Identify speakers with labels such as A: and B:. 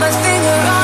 A: my finger on